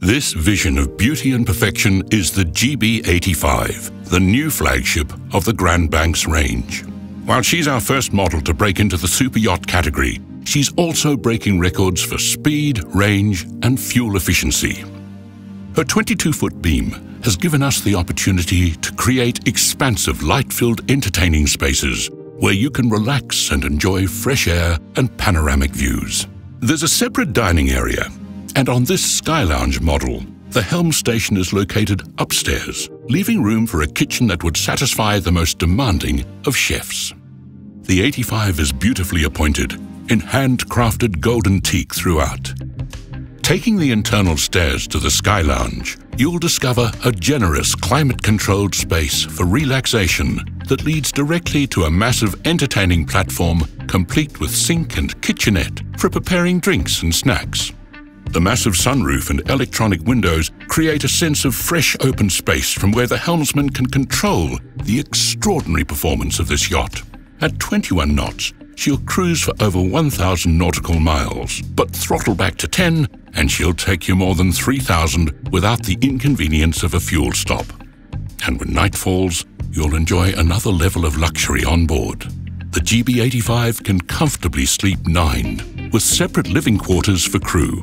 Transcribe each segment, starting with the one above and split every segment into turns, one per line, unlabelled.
This vision of beauty and perfection is the GB85, the new flagship of the Grand Banks range. While she's our first model to break into the super yacht category, she's also breaking records for speed, range, and fuel efficiency. Her 22-foot beam has given us the opportunity to create expansive light-filled entertaining spaces where you can relax and enjoy fresh air and panoramic views. There's a separate dining area, and on this Sky Lounge model, the helm station is located upstairs, leaving room for a kitchen that would satisfy the most demanding of chefs. The 85 is beautifully appointed in handcrafted golden teak throughout. Taking the internal stairs to the Sky Lounge, you'll discover a generous climate-controlled space for relaxation that leads directly to a massive entertaining platform complete with sink and kitchenette for preparing drinks and snacks. The massive sunroof and electronic windows create a sense of fresh open space from where the helmsman can control the extraordinary performance of this yacht. At 21 knots, she'll cruise for over 1,000 nautical miles, but throttle back to 10 and she'll take you more than 3,000 without the inconvenience of a fuel stop. And when night falls, you'll enjoy another level of luxury on board. The GB85 can comfortably sleep nine, with separate living quarters for crew.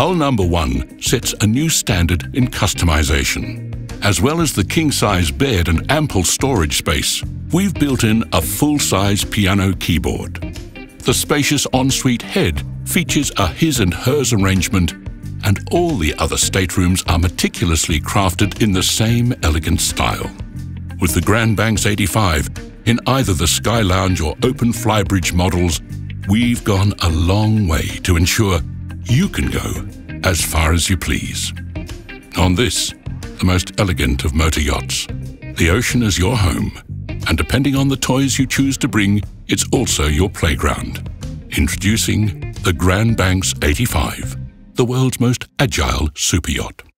Hull number one sets a new standard in customization. As well as the king-size bed and ample storage space, we've built in a full-size piano keyboard. The spacious ensuite head features a his and hers arrangement and all the other staterooms are meticulously crafted in the same elegant style. With the Grand Banks 85, in either the Sky Lounge or Open Flybridge models, we've gone a long way to ensure you can go as far as you please. On this, the most elegant of motor yachts, the ocean is your home, and depending on the toys you choose to bring, it's also your playground. Introducing the Grand Banks 85, the world's most agile super yacht.